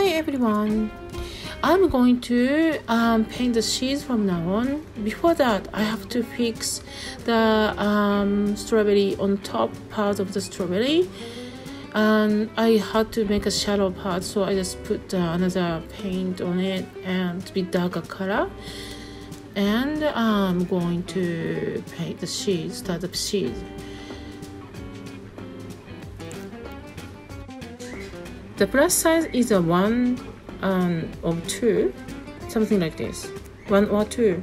Hi everyone. I'm going to um, paint the seeds from now on. Before that, I have to fix the um, strawberry on top part of the strawberry. And I had to make a shadow part, so I just put uh, another paint on it and be darker color. And I'm going to paint the seeds, start the seeds. The plus size is a one um, of two, something like this, one or two.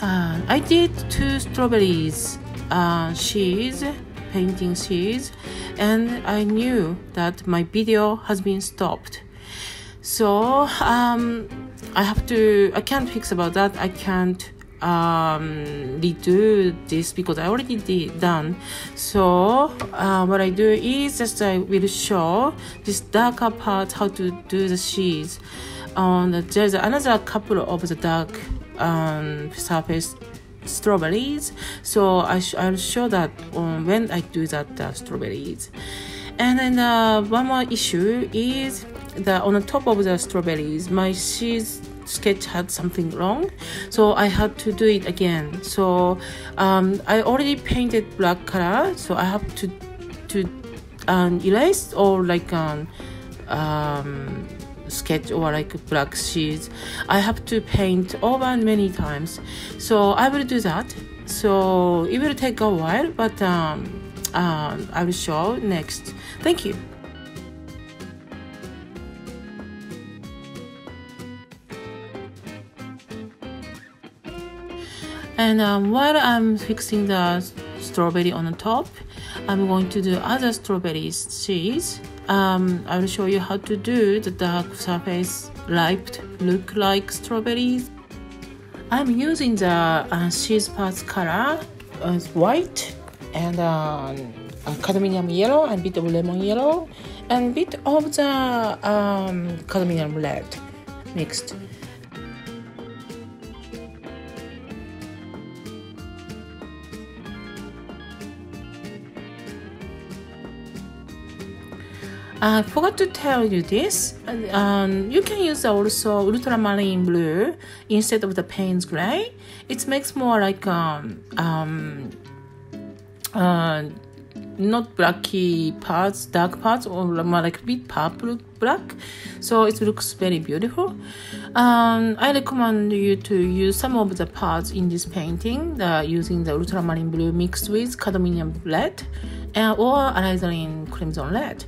Uh, I did two strawberries uh, sheets, painting sheets, and I knew that my video has been stopped. So um, I have to. I can't fix about that. I can't um, redo this because I already did done. So uh, what I do is just I will show this darker part how to do the sheets. The, there's another couple of the dark um, surface strawberries. So I sh- I'll show that um, when I do that uh, strawberries. And then uh, one more issue is that on the top of the strawberries, my sheets sketch had something wrong so i had to do it again so um, i already painted black color so i have to to um, erase or like um, um, sketch or like black sheets. I have to paint over many times. So i will do that. So it will take a while but um, um, i will show next. Thank you. And um, while i'm fixing the strawberry on the top i'm going to do other strawberries seeds um, I will show you how to do the dark surface light look like strawberries. I'm using the uh, cheese parts color as white and um, cadmium yellow and bit of lemon yellow and bit of the um, cadmium red mixed. I forgot to tell you this. Um, you can use also ultramarine blue instead of the Payne's gray. It makes more like um, um, uh, not blacky parts, dark parts, or more like a bit purple black. So it looks very beautiful. Um, I recommend you to use some of the parts in this painting uh, using the ultramarine blue mixed with cadmium red and, or alizarin crimson red.